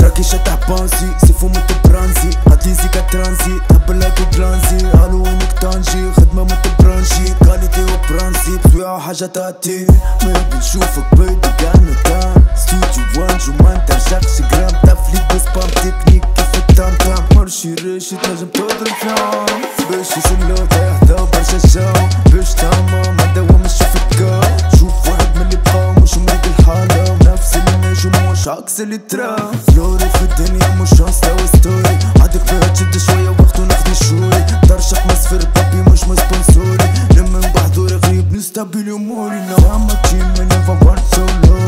راكي شطح بانسي سيفو متبرانسي قاتليزي كترانسي تهبلك وبلانسي قالو وينك طنجي خدمة متبرانشي كاليتي وبرانسي بسويعة وحاجة تاتي ما نشوفك بيض كأنه كان ستوديو وانجو ما نترجعش جرام تفليك بس تكنيك كيف التام تام مرشي ريش تنجم تضرب فيهم باش يسلو عكس اللي ترى فلوري في الدنيا مش شانس لو ستوري عادك فيها تشد شوية وقت ناخد شوري ترشق مسفر بابي مش مسبونسوري لم من بعد غريب نستابل أموري. نو عم تشيل من افاقار سولو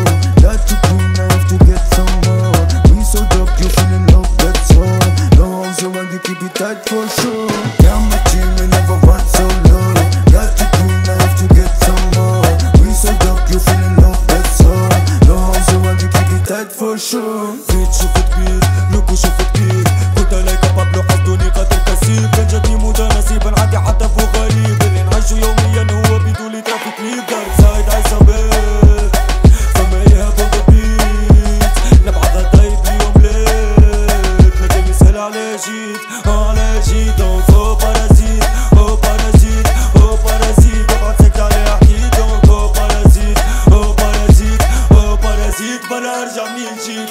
لا تكون نايف تو جيت سم مور سو دوب يو فيل ان لوف ذاتس هول نو عم زو عندي تايت فور شور يا ما تشيل من افاقار sure زيد شفت كبير لوكو شفت كبير كنت عليك بابلو حسدوني قتل كثير كان موتة نصيب نعدي حتى فوق غريب اللي نعيشو يوميا هو بدولي ترافيك ليب دارك سايد عالسباب فما ايهاب بيت نبعثها طيب اليوم ليك ندم يسأل على جيت على جيت بارازيت بلا ارجع منين جيت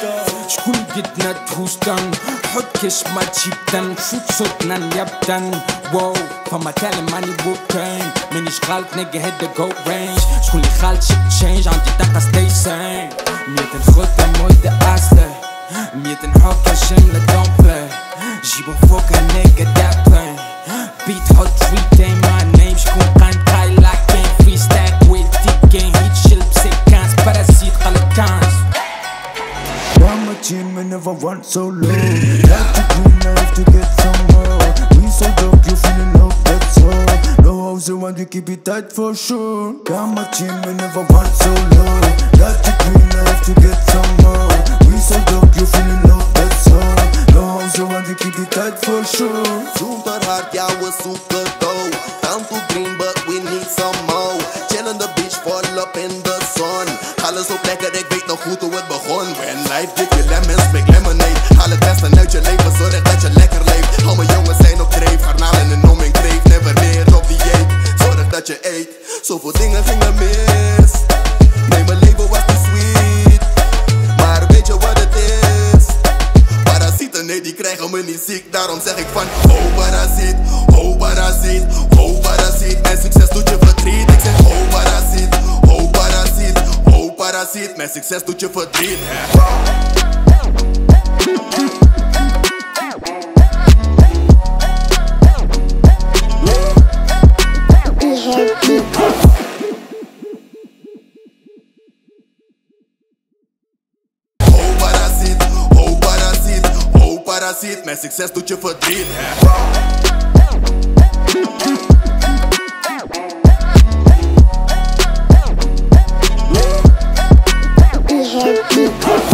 شكون بدنا تهوشتن حط كش ما تجيبتن شوت صوتنا نيبتن واو فما كلام ماني بوكين مانيش غلط نجي هيد جو رينج شكون اللي خالد شيب تشينج عندي طاقة ستي سين مية نخدها مدة أصلي مية نحط جملة دون بلاي جيبو فوق نيجا دابلين never want so low Got to I have to get some more We so dope, you feeling low, that's all No house around, you keep it tight for sure I'm a team and never want so low Got to I have to get some more We so dope, you feeling low, that's all No house around, you keep it tight for sure Super hard, yeah, we're super dope. Down to green, but we need some more. Chill on the beach, fall up in the sun. Alles op lekker, ik weet nog goed hoe het begon. When life give you lemons, dat je. Zoveel dingen gingen mis. Nee, mijn leven was niet sweet. Maar weet je wat het is? Parasieten, nee, die krijgen me niet ziek. Daarom zeg ik van, oh parasiet, oh parasiet, oh parasiet. Mijn succes doet je verdriet. Ik zeg, oh parasiet, oh parasiet, oh parasiet. Mijn succes doet je verdriet. паразит Mijn succes doet je verdriet. Yeah.